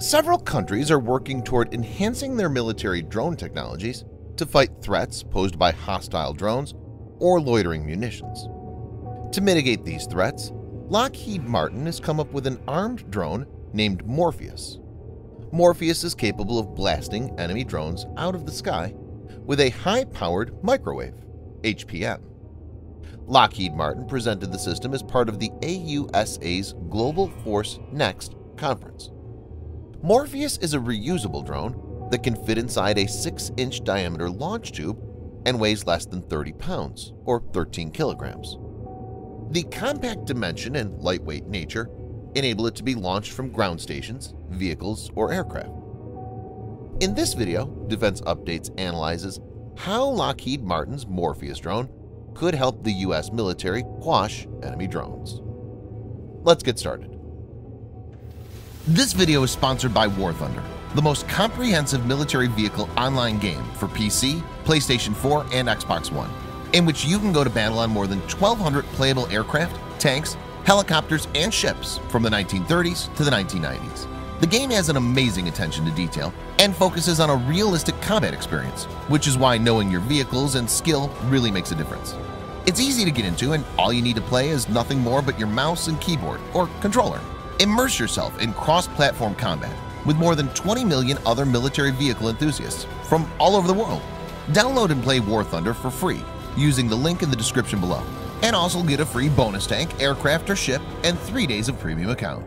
Several countries are working toward enhancing their military drone technologies to fight threats posed by hostile drones or loitering munitions. To mitigate these threats, Lockheed Martin has come up with an armed drone named MORFIUS. MORFIUS is capable of blasting enemy drones out of the sky with a high-powered microwave HPM. Lockheed Martin presented the system as part of the AUSA's Global Force Next conference. MORFIUS is a reusable drone that can fit inside a 6-inch diameter launch tube and weighs less than 30 pounds, or 13 kilograms. The compact dimension and lightweight nature enable it to be launched from ground stations, vehicles, or aircraft. In this video, Defense Updates analyzes how Lockheed Martin's MORFIUS drone could help the U.S. military quash enemy drones. Let's get started. This video is sponsored by War Thunder, the most comprehensive military vehicle online game for PC, PlayStation 4, and Xbox One, in which you can go to battle on more than 1,200 playable aircraft, tanks, helicopters, and ships from the 1930s to the 1990s. The game has an amazing attention to detail and focuses on a realistic combat experience, which is why knowing your vehicles and skill really makes a difference. It's easy to get into and all you need to play is nothing more but your mouse and keyboard or controller. Immerse yourself in cross-platform combat with more than 20 million other military vehicle enthusiasts from all over the world. Download and play War Thunder for free using the link in the description below and also get a free bonus tank, aircraft, or ship and three days of premium account.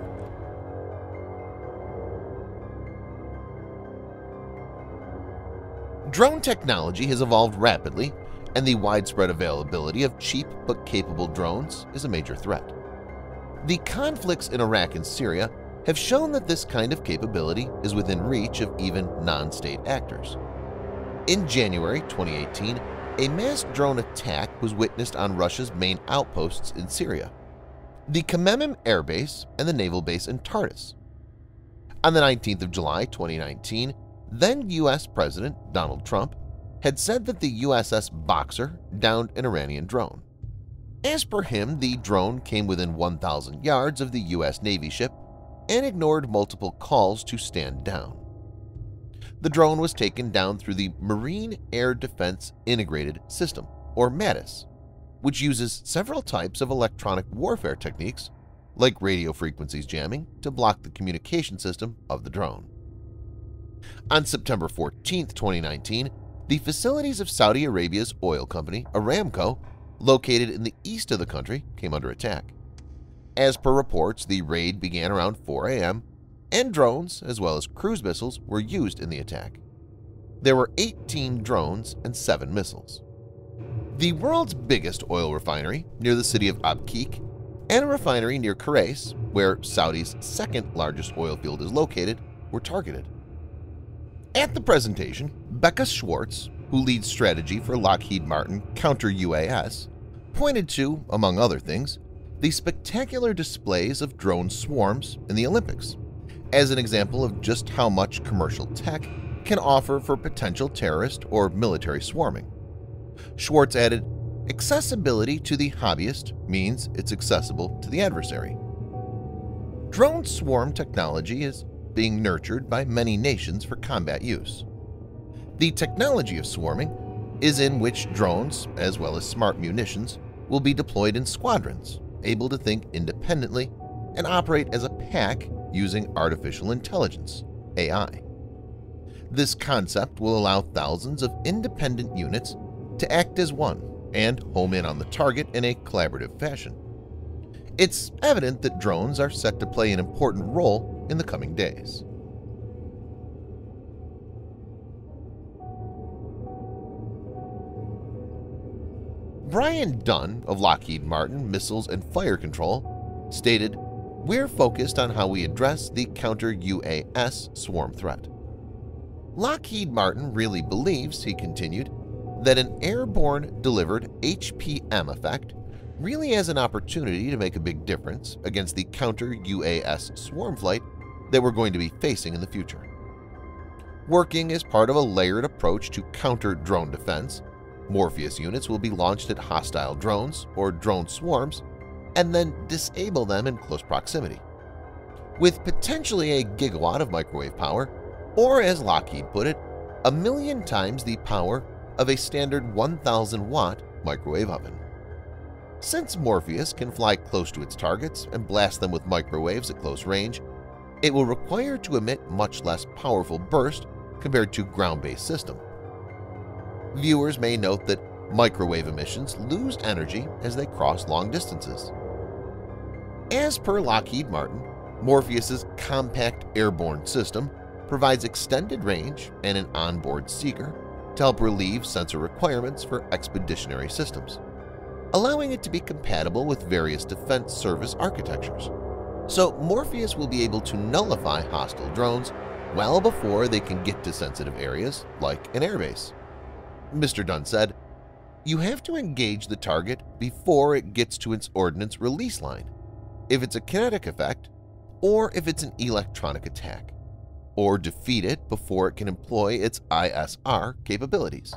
Drone technology has evolved rapidly, and the widespread availability of cheap but capable drones is a major threat. The conflicts in Iraq and Syria have shown that this kind of capability is within reach of even non-state actors. In January 2018, a mass drone attack was witnessed on Russia's main outposts in Syria, the Khmeimim Air Base and the naval base in Tartus. On the 19th of July 2019, then U.S. President Donald Trump had said that the USS Boxer downed an Iranian drone. As per him, the drone came within 1,000 yards of the U.S. Navy ship and ignored multiple calls to stand down. The drone was taken down through the Marine Air Defense Integrated System, or MADIS, which uses several types of electronic warfare techniques like radio frequencies jamming to block the communication system of the drone. On September 14, 2019, the facilities of Saudi Arabia's oil company Aramco, located in the east of the country, came under attack. As per reports, the raid began around 4 a.m., and drones as well as cruise missiles were used in the attack. There were 18 drones and 7 missiles. The world's biggest oil refinery near the city of Abqaiq and a refinery near Khurais, where Saudi's second largest oil field is located, were targeted. At the presentation, Becca Schwartz, who leads strategy for Lockheed Martin Counter-UAS, pointed to, among other things, the spectacular displays of drone swarms in the Olympics as an example of just how much commercial tech can offer for potential terrorist or military swarming. Schwartz added, accessibility to the hobbyist means it's accessible to the adversary. Drone swarm technology is being nurtured by many nations for combat use. The technology of swarming is in which drones, as well as smart munitions, will be deployed in squadrons, able to think independently and operate as a pack using artificial intelligence AI. This concept will allow thousands of independent units to act as one and home in on the target in a collaborative fashion. It's evident that drones are set to play an important role in the coming days. Brian Dunn of Lockheed Martin Missiles and Fire Control stated, We're focused on how we address the counter-UAS swarm threat. Lockheed Martin really believes, he continued, that an airborne delivered HPM effect really has an opportunity to make a big difference against the counter-UAS swarm flight that we're going to be facing in the future. Working as part of a layered approach to counter-drone defense, MORFIUS units will be launched at hostile drones or drone swarms and then disable them in close proximity. with potentially a gigawatt of microwave power, or as Lockheed put it, a million times the power of a standard 1000-watt microwave oven. Since MORFIUS can fly close to its targets and blast them with microwaves at close range, it will require to emit much less powerful burst compared to ground-based system. Viewers may note that microwave emissions lose energy as they cross long distances. As per Lockheed Martin, MORFIUS's compact airborne system provides extended range and an onboard seeker to help relieve sensor requirements for expeditionary systems, allowing it to be compatible with various defense service architectures. So MORFIUS will be able to nullify hostile drones well before they can get to sensitive areas like an airbase. Mr. Dunn said, You have to engage the target before it gets to its ordnance release line, if it's a kinetic effect or if it's an electronic attack, or defeat it before it can employ its ISR capabilities.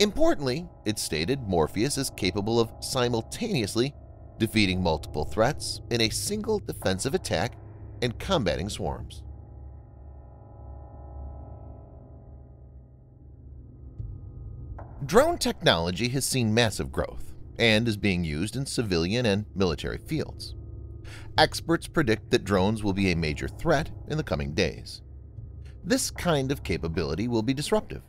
Importantly, it stated MORFIUS is capable of simultaneously defeating multiple threats in a single defensive attack and combating swarms. Drone technology has seen massive growth and is being used in civilian and military fields. Experts predict that drones will be a major threat in the coming days. This kind of capability will be disruptive,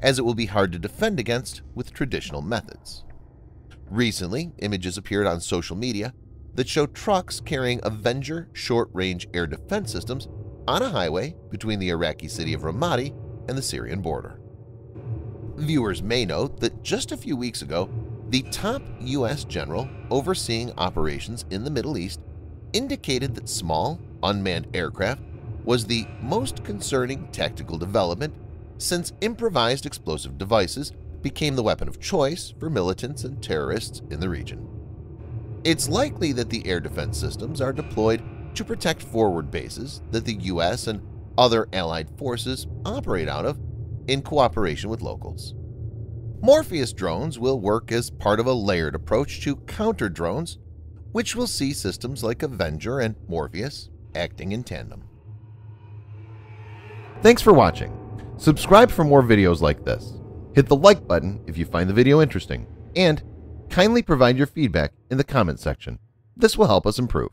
as it will be hard to defend against with traditional methods. Recently, images appeared on social media that show trucks carrying Avenger short-range air defense systems on a highway between the Iraqi city of Ramadi and the Syrian border. Viewers may note that just a few weeks ago, the top U.S. general overseeing operations in the Middle East indicated that small, unmanned aircraft was the most concerning tactical development since improvised explosive devices became the weapon of choice for militants and terrorists in the region. It's likely that the air defense systems are deployed to protect forward bases that the U.S. and other allied forces operate out of in cooperation with locals. MORFIUS drones will work as part of a layered approach to counter drones which will see systems like Avenger and MORFIUS acting in tandem. Thanks for watching. Subscribe for more videos like this. Hit the like button if you find the video interesting, and kindly provide your feedback in the comment section. This will help us improve.